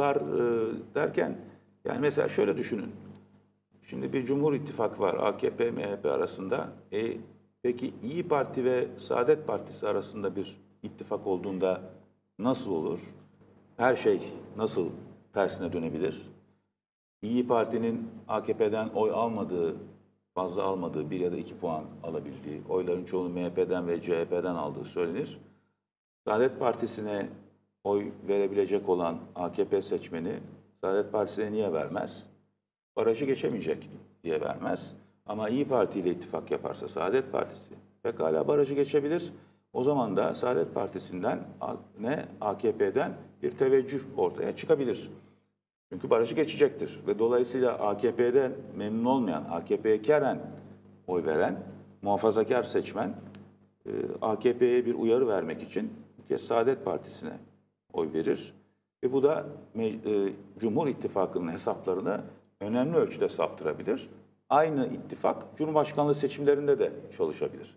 E, derken yani mesela şöyle düşünün. Şimdi bir Cumhur İttifakı var AKP MHP arasında. E, peki İyi Parti ve Saadet Partisi arasında bir ittifak olduğunda nasıl olur? Her şey nasıl tersine dönebilir? İyi Parti'nin AKP'den oy almadığı, fazla almadığı bir ya da iki puan alabildiği, oyların çoğunu MHP'den ve CHP'den aldığı söylenir. Saadet Partisi'ne oy verebilecek olan AKP seçmeni Saadet Partisi'ne niye vermez? Barajı geçemeyecek diye vermez. Ama İyi Parti ile ittifak yaparsa Saadet Partisi pekala barajı geçebilir. O zaman da Saadet Partisi'nden ne AKP'den bir teveccüh ortaya çıkabilir. Çünkü barajı geçecektir. Ve dolayısıyla AKP'den memnun olmayan, AKP'ye keren oy veren muhafazakar seçmen e, AKP'ye bir uyarı vermek için bir kez Saadet Partisi'ne oy verir. Ve bu da e, Cumhur İttifakı'nın hesaplarını önemli ölçüde saptırabilir. Aynı ittifak Cumhurbaşkanlığı seçimlerinde de çalışabilir.